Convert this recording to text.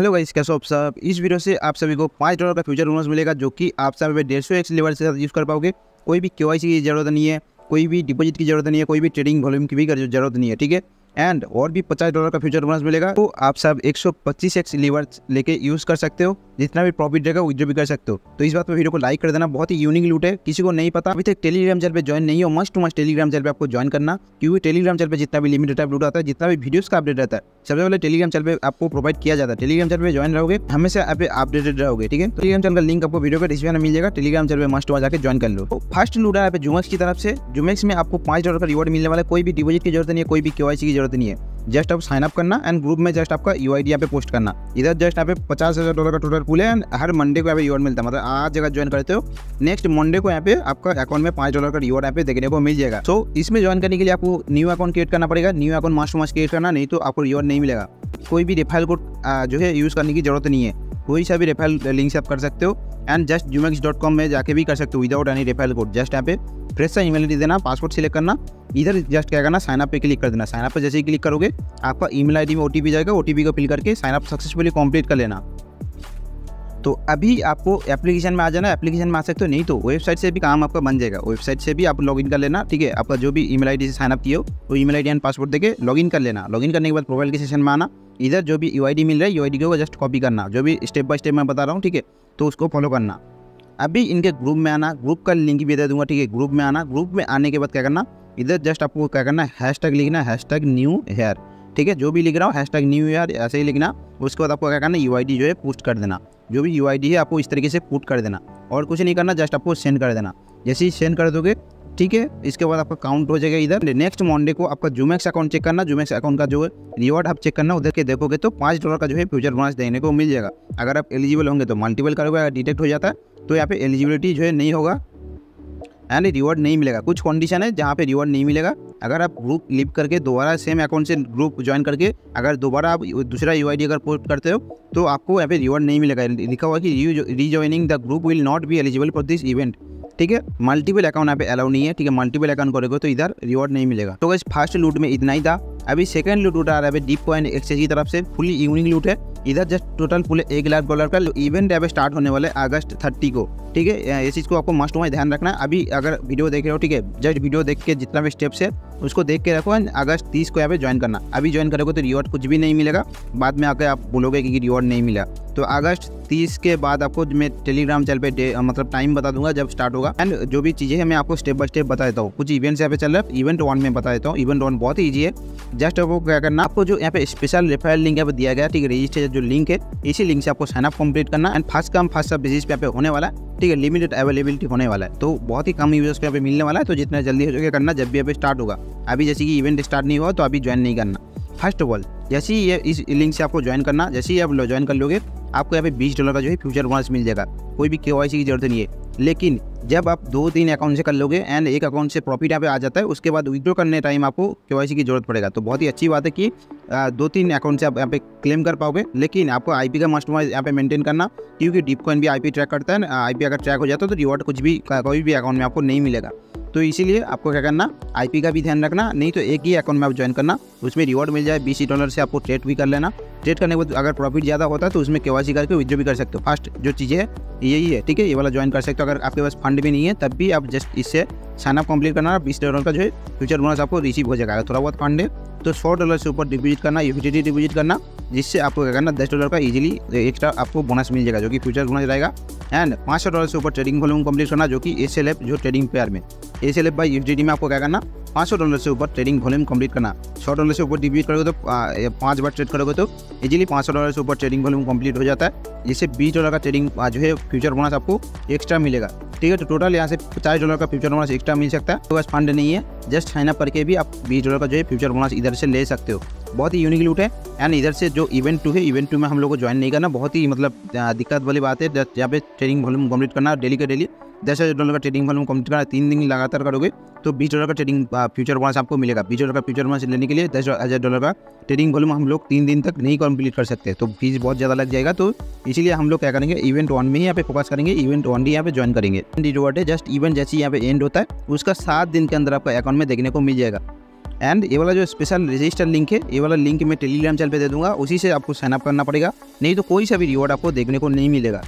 Hello guys, कैसे हो आप सब? इस वीडियो से आप सभी को पाँच डॉलर का फ्यूचर बोनस मिलेगा, जो कि आप सभी डेढ़ सौ एक्स लेवल से यूज़ कर पाओगे। कोई भी के की ज़रूरत नहीं है, कोई भी डिपॉजिट की ज़रूरत नहीं है, कोई भी ट्रेडिंग वॉल्यूम की भी ज़रूरत नहीं है, ठीक है? एंड और भी पचास डॉलर का फ्यूचर बोनस मिलेगा तो आप सब 125 एक्स लीवर लेके यूज़ कर सकते हो। जितना भी प्रॉफिट रहेगा विद्रो भी कर सकते हो। तो इस बात पर वीडियो को लाइक कर देना, बहुत ही यूनिक लूट है। किसी को नहीं पता, अभी तक टेलीग्राम चैनल पर ज्वाइन नहीं हो must to must Telegram channel पे आपको ज्वाइन करना। क्योंकि टेलीग्राम चैनल पर जितना भी लिमिटेड टाइप लूट आता है, जितना भी वीडियोस का अपडेट रहता है, सबसे पहले टेलीग्राम चैनल पे आपको प्रोवाइड किया जाता है। टेलीग्राम चैनल पर ज्वाइन रहोगे, हमेशा आप अपडेटेड रहोगे, ठीक है? टेलीग्राम चैनल का लिंक आपको वीडियो का डिस्क्रिप्शन में मिल जाएगा। टेलीग्राम चैनल पे मस्ट वहाँ जाकर ज्वाइन कर लो। तो फ़र्स्ट लूट है जुमेक्स की तरफ़ से। जुमक्स में आपको पाँच डॉलर का रिवॉर्ड मिलने वाला कोई भी डिपोजिट की ज़रूरत नहीं है, कोई भी के की ज़रूरत नहीं है। जस्ट आप साइन अप करना एंड ग्रुप में जस्ट आपका यू आई यहाँ पे पोस्ट करना। इधर जस्ट यहाँ पे पचास हज़ार डॉलर का टोटल पुल है एंड हर मंडे को यहाँ पे रिवॉर्ड मिलता है। मतलब आज जगह ज्वाइन करते हो नेक्स्ट मंडे को यहाँ पे आपका अकाउंट में पाँच डॉलर का रिवॉर्ड यहाँ पे देखने को मिल जाएगा। सो so, इसमें ज्वाइन करने के लिए आपको न्यू अकाउंट क्रिएट करना पड़ेगा। New account master must create करना नहीं तो आपको रिवॉर्ड नहीं मिलेगा। कोई भी रेफाइल कोड जो है यूज़ करने की ज़रूरत नहीं है। कोई सा भी रेफाइल लिंक से आप कर सकते हो and just Zoomex dot com में जाके भी कर सकते हो without any referral code just यहाँ पे फ्रेश सा ईमेल देना पासवर्ड सिलेक्ट करना इधर जस्ट क्या करना साइनअप पे क्लिक कर देना। साइनअप पर जैसे ही क्लिक करोगे, आपका ईमेल आईडी में ओटीपी जाएगा ओटीपी को फिल करके साइनअप सक्सेसफुली कंप्लीट कर लेना। तो अभी आपको एप्लीकेशन में आ जाना एप्लीकेशन में आ सकते हो, नहीं तो वेबसाइट से भी काम आपका बन जाएगा। वेबसाइट से भी आप लॉगिन कर लेना, ठीक है? आपका जो भी ईमेल आईडी से साइन अप किए हो, वो ईमेल आईडी एंड पासवर्ड देके लॉगिन कर लेना। लॉगिन करने के बाद प्रोफ़ाइल के सेशन में आना। इधर जो भी यू मिल रहा है यू आई को जस्ट कॉपी करना। जो भी स्टेप बाय स्टेप मैं बता रहा हूँ, ठीक है? तो उसको फॉलो करना। अभी इनके ग्रुप में आना। ग्रुप का लिंक भी दे दूँगा, ठीक है? ग्रुप में आना। ग्रुप में आने के बाद क्या करना? इधर जस्ट आपको क्या करना है? हैश टैग लिखना हैश टैग न्यू हेयर ठीक है? जो भी लिख रहा हूँ हैश टैग न्यू ईयर ऐसे ही लिखना। उसके बाद आपको क्या करना यूआईडी जो है पोस्ट कर देना। जो भी यू है, आपको इस तरीके से पुट कर देना। और कुछ नहीं करना जस्ट आपको सेंड कर देना। जैसे ही सेंड कर दोगे, ठीक है? इसके बाद आपका काउंट हो जाएगा इधर। नेक्स्ट मंडे को आपका जूमैक्स अकाउंट चेक करना। जूमैक्स अकाउंट का जो है रिवॉर्ड आप चेक करना, उधर के देखोगे तो पाँच डॉलर का जो है फ्यूचर बोनस देने को मिल जाएगा। अगर आप एलिजिबल होंगे तो मल्टीपल करोगे, अगर डिटेक्ट हो जाता है तो यहाँ पे एलिजिबिलिटी जो है नहीं होगा। यानी रिवॉर्ड नहीं मिलेगा। कुछ कंडीशन है जहाँ पे रिवॉर्ड नहीं मिलेगा। अगर आप ग्रुप लिप करके दोबारा सेम अकाउंट से ग्रुप ज्वाइन करके अगर दोबारा आप दूसरा यूआईडी अगर पोस्ट करते हो तो आपको यहाँ पे रिवॉर्ड नहीं मिलेगा। लिखा हुआ कि rejoining the group will not be eligible for this event ठीक है? मल्टीपल अकाउंट यहाँ पे अलाउ नहीं है। ठीक है? मल्टीपल अकाउंट करोगे तो इधर रिवॉर्ड नहीं मिलेगा। तो इस फ़र्स्ट लूट में इतना ही था। अभी सेकंड लूट उठा रहा है डीप पॉइंट एक्सचेंज की तरफ़ से फुली इवनिंग लूट है। इधर जस्ट टोटल पूरे एक लाख डॉलर का इवेंट यहाँ स्टार्ट होने वाले अगस्त थर्टी को, ठीक है? इस चीज़ को आपको मस्ट वहाँ ध्यान रखना। अभी अगर वीडियो देख रहे हो, ठीक है? जस्ट वीडियो देख के जितना भी स्टेप्स है उसको देख के रखो एंड अगस्त तीस को यहाँ पे ज्वाइन करना। अभी ज्वाइन करोगे तो रिवॉर्ड कुछ भी नहीं मिलेगा। बाद में आकर आप बोलोगे कि रिवॉर्ड नहीं मिला। तो अगस्त तीस के बाद आपको मैं टेलीग्राम चैनल पे मतलब टाइम बता दूँगा जब स्टार्ट होगा। एंड जो भी चीज़ें हैं मैं आपको स्टेप बाय स्टेप बता देता हूँ। कुछ इवेंट्स यहाँ पे चल रहा है। इवेंट वन में बता देता हूँ। इवेंट वन बहुत ईजी है। जस्ट आपको क्या करना, आपको जो यहाँ पे स्पेशल रेफरल लिंक यहाँ पे दिया गया, ठीक है रजिस्टर जो लिंक है, इसी लिंक से आपको साइन अप कंप्लीट करना। And first come first serve basis पे यहाँ पे होने वाला है। ठीक है लिमिटेड अवेलेबिलिटी होने वाला है। तो बहुत ही कम यूज़र्स को यहाँ पे मिलने वाला है। तो जितना जल्दी हो सके करना, जब भी यहाँ पे स्टार्ट होगा। अभी जैसे कि इवेंट स्टार्ट नहीं हुआ तो अभी ज्वाइन नहीं करना। फ़र्स्ट ऑफ़ ऑल जैसे ही ये इस लिंक से आपको ज्वाइन करना, जैसे ही आप ज्वाइन कर लोगे, आपको यहाँ पे बीस डॉलर का जो है फ्यूचर बोनस मिल जाएगा। कोई भी के की ज़रूरत नहीं है। लेकिन जब आप दो तीन अकाउंट से कर लोगे एंड एक अकाउंट से प्रॉफिट यहाँ पे आ जाता है, उसके बाद विड्रॉ करने टाइम आपको के की ज़रूरत पड़ेगा। तो बहुत ही अच्छी बात है कि दो तीन अकाउंट से आप यहाँ पे क्लेम कर पाओगे, लेकिन आपको आईपी का मस्ट यहाँ पे मेंटेन करना, क्योंकि डीप कॉइन भी आईपी ट्रैक करता है आईपी अगर ट्रैक हो जाता है तो रिवॉर्ड कुछ भी, कोई भी अकाउंट में आपको नहीं मिलेगा। तो इसीलिए आपको क्या करना आईपी का भी ध्यान रखना, नहीं तो एक ही अकाउंट में आप ज्वाइन करना, उसमें रिवॉर्ड मिल जाए, बीस डॉलर से आपको ट्रेड भी कर लेना। ट्रेड करने के बाद अगर प्रॉफिट ज़्यादा होता है तो उसमें के करके विद्रो भी कर सकते हो। फ़र्स्ट जो चीज़ें है, यही है, ठीक है? ये वाला ज्वाइन कर सकते हो। अगर आपके पास फंड भी नहीं है, तब भी आप जस्ट इससे साइनअप कंप्लीट करना बीस डॉलर का जो है फ्यूचर बोनस आपको रिसीव हो जाएगा। थोड़ा बहुत फंड है तो सौ डॉलर से ऊपर डिपोजिट करना यूटिलिटी डिपोजिट करना, जिससे आपको क्या करना, दस डॉलर का इजीली एक्स्ट्रा आपको बोनस मिल जाएगा, जो कि फ्यूचर बोनस रहेगा। एंड पाँच सौ डॉलर से ऊपर ट्रेडिंग वॉल्यूम कंप्लीट करना, जो कि एस एल जो ट्रेडिंग पेयर में। एस एल एफ़ बाई में आपको क्या करना पाँच सौ डॉलर से ऊपर ट्रेडिंग वॉल्यूम कंप्लीट करना। सौ डॉलर से ऊपर डिपोजिट करोगे तो पाँच बार ट्रेड करोगे तो इजीली पाँच सौ डॉलर से ऊपर ट्रेडिंग वॉल्यूम कंप्लीट हो जाता है। जिससे बीस डॉलर का ट्रेडिंग जो है फ्यूचर बोनस आपको एक्स्ट्रा मिलेगा। ठीक है तो टोटल यहाँ से पचास डॉलर का फ्यूचर बोनस एक्स्ट्रा मिल सकता है। तो बस फंड नहीं है जस्ट साइनअप करके भी आप बीस डॉलर का जो है फ्यूचर बोनस इधर से ले सकते हो। बहुत ही यूनिक लूट है। एंड इधर से जो इवेंट टू है इवेंट टू में हम लोग को ज्वाइन नहीं करना। बहुत ही मतलब दिक्कत वाली बात है। जहाँ पे ट्रेनिंग वॉल्यूम कंप्लीट करना डेली का डेली दस हज़ार डॉलर का ट्रेडिंग वॉल्यूम कंप्लीट करना तीन दिन लगातार करोगे तो बीस डॉलर का ट्रेडिंग फ्यूचर बोनस आपको मिलेगा। बीस डॉलर का फ्यूचर बोनस लेने के लिए दस हज़ार डॉलर का ट्रेडिंग वॉल्यूम हम लोग तीन दिन तक नहीं कंप्लीट कर सकते। तो फ़ीस बहुत ज़्यादा लग जाएगा तो इसीलिए हम लोग क्या करेंगे इवेंट वन में ही यहाँ पे फोकस करेंगे इवेंट वन ही यहाँ पे ज्वाइन करेंगे। रिवॉर्ड है जस्ट इवेंट जैसे यहाँ पे एंड होता है, उसका सात दिन के अंदर आपका अकाउंट में देखने को मिल जाएगा। एंड ये वाला जो स्पेशल रजिस्टर लिंक है, ये वाला लिंक मैं टेलीग्राम चैनल पे दे दूँगा, उसी से आपको साइनअप करना पड़ेगा। नहीं तो कोई सा भी रिवॉर्ड आपको देखने को नहीं मिलेगा।